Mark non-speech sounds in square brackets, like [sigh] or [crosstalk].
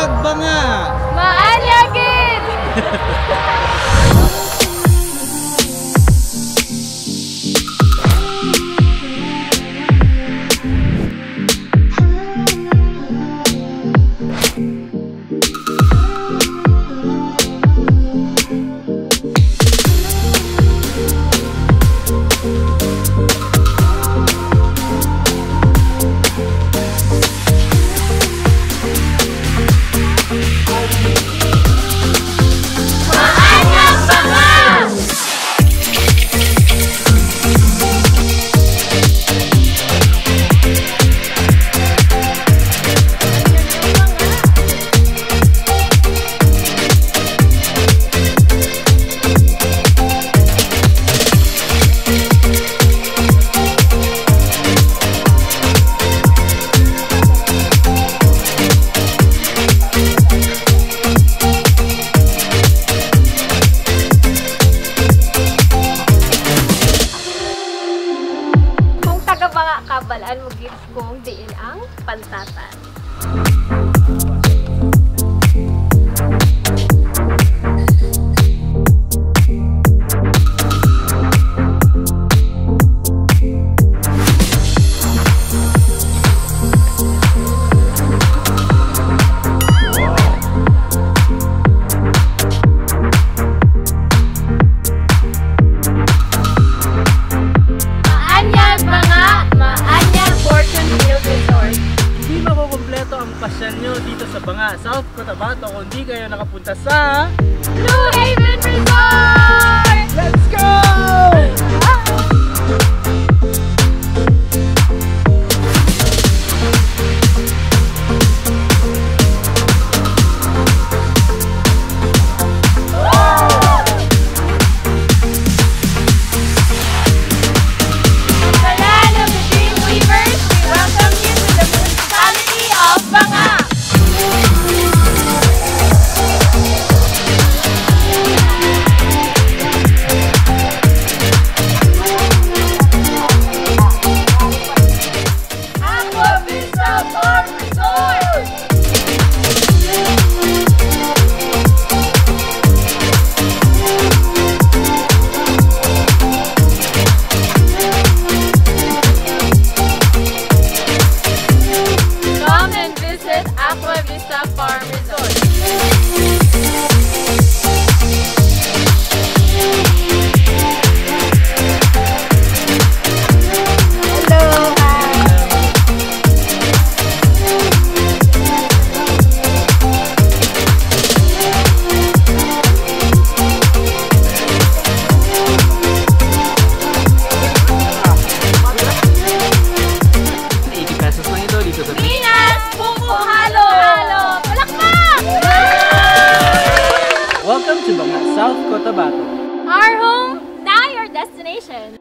Maanyag ba nga? Maanyagin! [laughs] kung diin ang pantatan. Makukumpleto ang pasyal nyo dito sa Banga, South Cotabato kung di kayo nakapunta sa... Blue Haven Resort! Let's go! South Cotabato. Our home, now your destination.